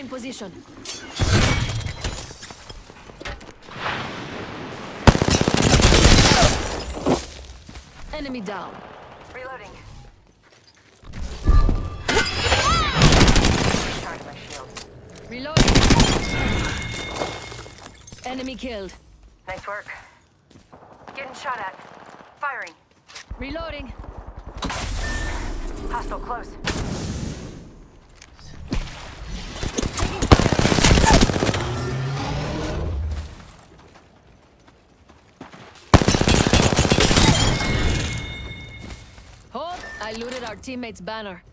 in position. Enemy down. Reloading. Charge my shield. Reloading. Enemy killed. Nice work. Getting shot at. Firing. Reloading. Hostile close. I looted our teammate's banner.